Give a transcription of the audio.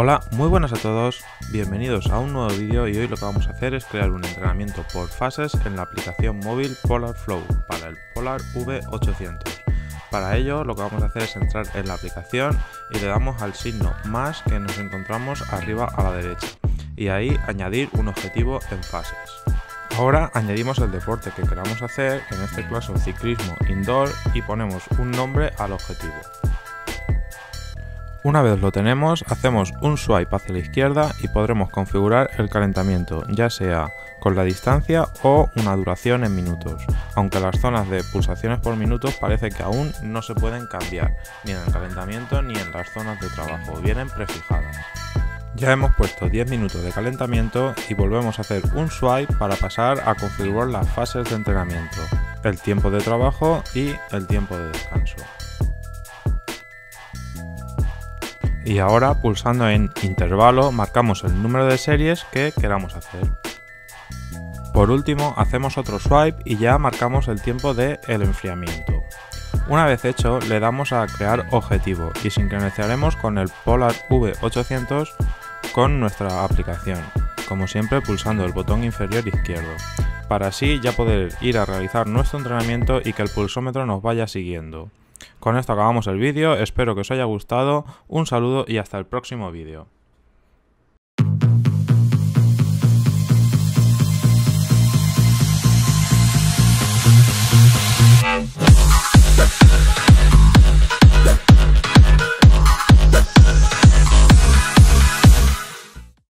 Hola, muy buenas a todos, bienvenidos a un nuevo vídeo y hoy lo que vamos a hacer es crear un entrenamiento por fases en la aplicación móvil Polar Flow para el Polar V800. Para ello lo que vamos a hacer es entrar en la aplicación y le damos al signo más que nos encontramos arriba a la derecha y ahí añadir un objetivo en fases. Ahora añadimos el deporte que queramos hacer, en este caso ciclismo indoor y ponemos un nombre al objetivo. Una vez lo tenemos, hacemos un swipe hacia la izquierda y podremos configurar el calentamiento, ya sea con la distancia o una duración en minutos, aunque las zonas de pulsaciones por minutos parece que aún no se pueden cambiar, ni en el calentamiento ni en las zonas de trabajo, vienen prefijadas. Ya hemos puesto 10 minutos de calentamiento y volvemos a hacer un swipe para pasar a configurar las fases de entrenamiento, el tiempo de trabajo y el tiempo de descanso. Y ahora pulsando en intervalo marcamos el número de series que queramos hacer. Por último hacemos otro swipe y ya marcamos el tiempo de el enfriamiento. Una vez hecho le damos a crear objetivo y sincronizaremos con el Polar V800 con nuestra aplicación, como siempre pulsando el botón inferior izquierdo, para así ya poder ir a realizar nuestro entrenamiento y que el pulsómetro nos vaya siguiendo. Con esto acabamos el vídeo, espero que os haya gustado, un saludo y hasta el próximo vídeo.